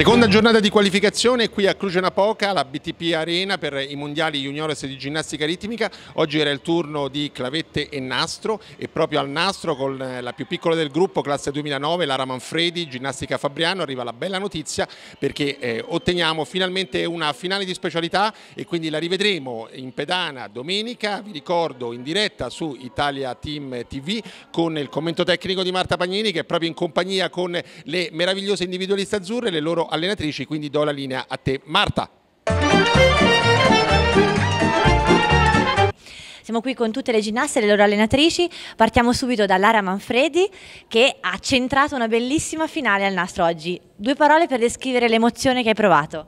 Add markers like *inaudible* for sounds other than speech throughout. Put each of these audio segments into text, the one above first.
Seconda giornata di qualificazione qui a Cluj-Napoca, la BTP Arena per i mondiali juniores di ginnastica ritmica. Oggi era il turno di clavette e nastro e proprio al nastro con la più piccola del gruppo, classe 2009, Lara Manfredi, ginnastica Fabriano, arriva la bella notizia perché eh, otteniamo finalmente una finale di specialità e quindi la rivedremo in pedana domenica, vi ricordo in diretta su Italia Team TV con il commento tecnico di Marta Pagnini che è proprio in compagnia con le meravigliose individualiste azzurre, le loro allenatrici, quindi do la linea a te Marta. Siamo qui con tutte le ginnaste e le loro allenatrici. Partiamo subito da Lara Manfredi che ha centrato una bellissima finale al nastro oggi. Due parole per descrivere l'emozione che hai provato.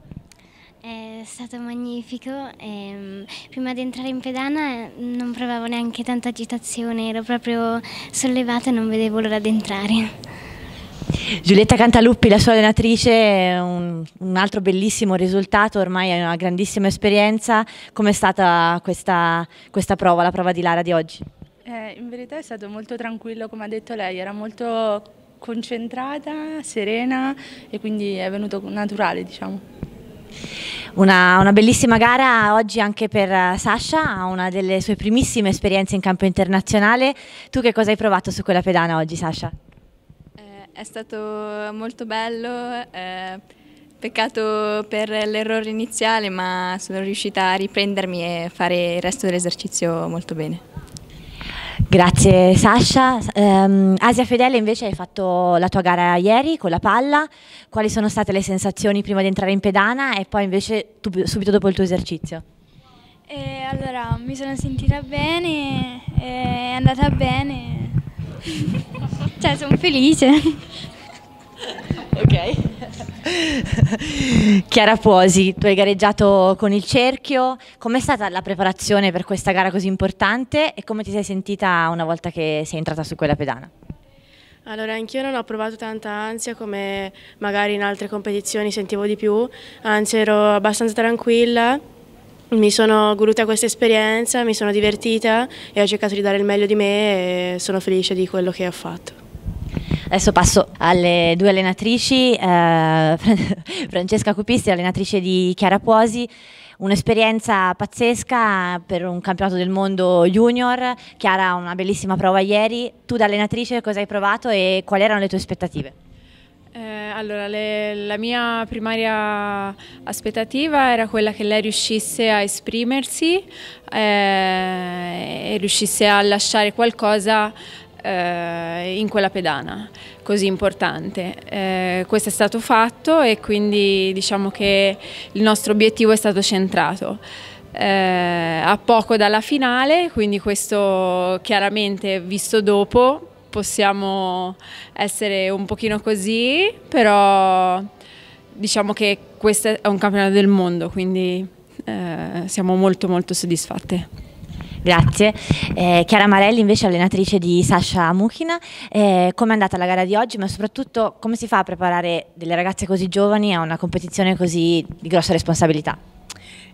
È stato magnifico. Ehm, prima di entrare in pedana non provavo neanche tanta agitazione, ero proprio sollevata e non vedevo l'ora di entrare. Giulietta Cantaluppi, la sua allenatrice, un, un, altro bellissimo risultato, ormai è una grandissima esperienza. Com'è stata questa, questa, prova, la prova di Lara di oggi? Eh, in verità è stato molto tranquillo, come ha detto lei, era molto concentrata, serena e quindi è venuto naturale, diciamo. Una, una, bellissima gara oggi anche per Sasha, una delle sue primissime esperienze in campo internazionale. Tu che cosa hai provato su quella pedana oggi, Sasha? È stato molto bello, eh, peccato per l'errore iniziale ma sono riuscita a riprendermi e fare il resto dell'esercizio molto bene. Grazie Sasha. Um, Asia Fedele invece hai fatto la tua gara ieri con la palla, quali sono state le sensazioni prima di entrare in pedana e poi invece tu, subito dopo il tuo esercizio? Eh, allora mi sono sentita bene, è andata bene. Cioè, sono felice. ok. Chiara Puosi, tu hai gareggiato con il cerchio, com'è stata la preparazione per questa gara così importante e come ti sei sentita una volta che sei entrata su quella pedana? Allora, anch'io non ho provato tanta ansia come magari in altre competizioni sentivo di più, anzi ero abbastanza tranquilla, mi sono goduta questa esperienza, mi sono divertita e ho cercato di dare il meglio di me e sono felice di quello che ho fatto. Adesso passo alle due allenatrici, eh, *laughs* Francesca Cupisti, allenatrice di Chiara Puosi, un'esperienza pazzesca per un campionato del mondo junior, Chiara una bellissima prova ieri, tu da allenatrice cosa hai provato e quali erano le tue aspettative? Eh, allora, le, la mia primaria aspettativa era quella che lei riuscisse a esprimersi eh, e riuscisse a lasciare qualcosa eh, in quella pedana così importante. Eh, questo è stato fatto e quindi diciamo che il nostro obiettivo è stato centrato. Eh, a poco dalla finale, quindi questo chiaramente visto dopo possiamo essere un pochino così, però diciamo che questo è un campionato del mondo, quindi eh, siamo molto molto soddisfatte. Grazie. Eh, Chiara Marelli invece allenatrice di Sasha Muchina, eh, come è andata la gara di oggi ma soprattutto come si fa a preparare delle ragazze così giovani a una competizione così di grossa responsabilità?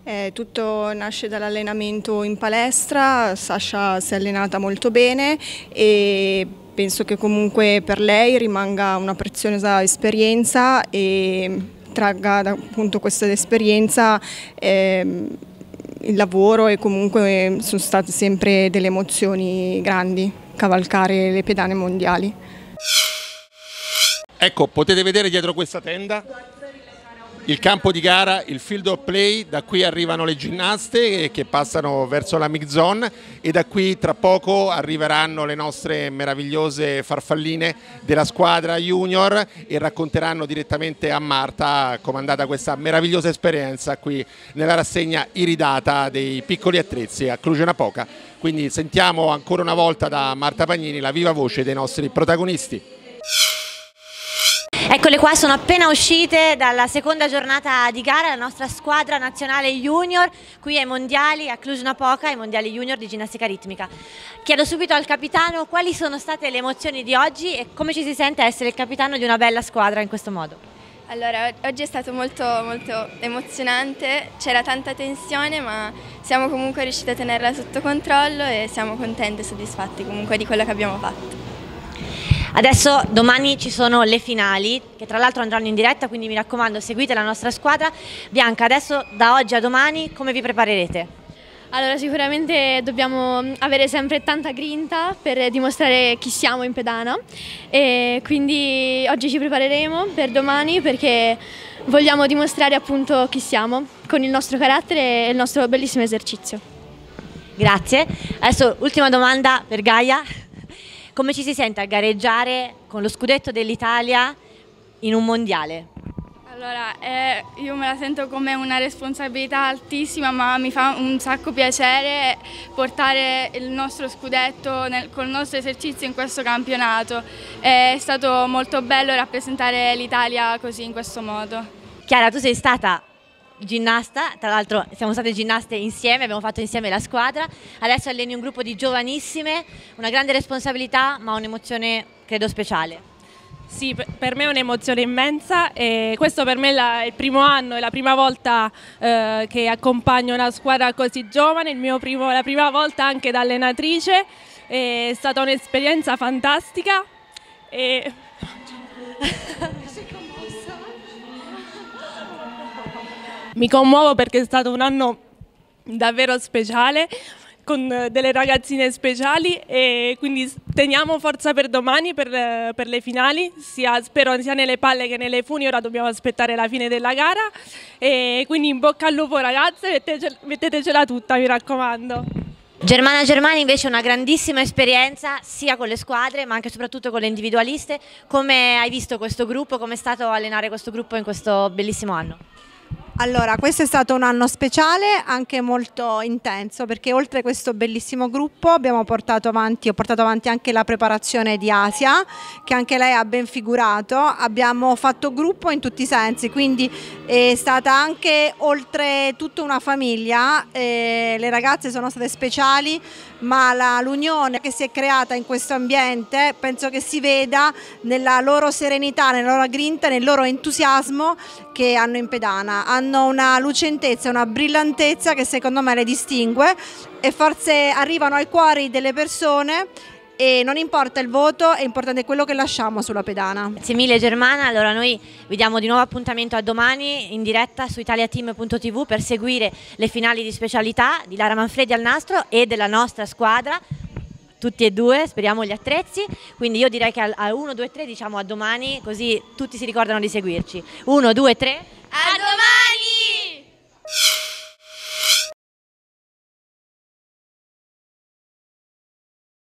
Eh, tutto nasce dall'allenamento in palestra, Sasha si è allenata molto bene e penso che comunque per lei rimanga una preziosa esperienza e tragga da appunto questa esperienza eh, il lavoro e comunque sono state sempre delle emozioni grandi cavalcare le pedane mondiali. Ecco, potete vedere dietro questa tenda il campo di gara, il field of play, da qui arrivano le ginnaste che passano verso la mix zone e da qui tra poco arriveranno le nostre meravigliose farfalline della squadra junior e racconteranno direttamente a Marta come è andata questa meravigliosa esperienza qui nella rassegna iridata dei piccoli attrezzi a Cluj-Napoca. Quindi sentiamo ancora una volta da Marta Pagnini la viva voce dei nostri protagonisti. Eccole qua, sono appena uscite dalla seconda giornata di gara la nostra squadra nazionale junior qui ai mondiali a Cluj-Napoca, ai mondiali junior di ginnastica ritmica. Chiedo subito al capitano quali sono state le emozioni di oggi e come ci si sente essere il capitano di una bella squadra in questo modo. Allora, oggi è stato molto, molto emozionante, c'era tanta tensione ma siamo comunque riusciti a tenerla sotto controllo e siamo contenti e soddisfatti comunque di quello che abbiamo fatto. Adesso domani ci sono le finali che tra l'altro andranno in diretta, quindi mi raccomando seguite la nostra squadra. Bianca, adesso da oggi a domani come vi preparerete? Allora sicuramente dobbiamo avere sempre tanta grinta per dimostrare chi siamo in pedana e quindi oggi ci prepareremo per domani perché vogliamo dimostrare appunto chi siamo con il nostro carattere e il nostro bellissimo esercizio. Grazie. Adesso ultima domanda per Gaia. Come ci si sente a gareggiare con lo scudetto dell'Italia in un mondiale? Allora, eh, io me la sento come una responsabilità altissima, ma mi fa un sacco piacere portare il nostro scudetto nel, col nostro esercizio in questo campionato. È stato molto bello rappresentare l'Italia così in questo modo. Chiara, tu sei stata ginnasta, tra l'altro siamo state ginnaste insieme, abbiamo fatto insieme la squadra, adesso alleni un gruppo di giovanissime, una grande responsabilità ma un'emozione credo speciale. Sì, per me è un'emozione immensa e questo per me è il primo anno, è la prima volta eh, che accompagno una squadra così giovane, primo, la prima volta anche da allenatrice, è stata un'esperienza fantastica. E... *laughs* Mi commuovo perché è stato un anno davvero speciale con eh, delle ragazzine speciali e quindi teniamo forza per domani per, eh, per, le finali, sia, spero sia nelle palle che nelle funi, ora dobbiamo aspettare la fine della gara e quindi in bocca al lupo ragazze, mettecela, mettetecela tutta mi raccomando. Germana Germani invece una grandissima esperienza sia con le squadre ma anche e soprattutto con le individualiste, come hai visto questo gruppo, come è stato allenare questo gruppo in questo bellissimo anno? Allora, questo è stato un anno speciale, anche molto intenso, perché oltre a questo bellissimo gruppo abbiamo portato avanti, ho portato avanti anche la preparazione di Asia, che anche lei ha ben figurato, abbiamo fatto gruppo in tutti i sensi, quindi è stata anche oltre tutta una famiglia, eh, le ragazze sono state speciali, ma l'unione che si è creata in questo ambiente penso che si veda nella loro serenità, nella loro grinta, nel loro entusiasmo che hanno in pedana. Hanno una lucentezza, una brillantezza che secondo me le distingue e forse arrivano ai cuori delle persone e non importa il voto, è importante quello che lasciamo sulla pedana. Grazie mille Germana, allora noi vi diamo di nuovo appuntamento a domani in diretta su italiateam.tv per seguire le finali di specialità di Lara Manfredi al nastro e della nostra squadra tutti e due, speriamo gli attrezzi, quindi io direi che a 1, 2, 3 diciamo a domani così tutti si ricordano di seguirci. 1, 2, 3, a domani!